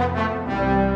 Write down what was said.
Música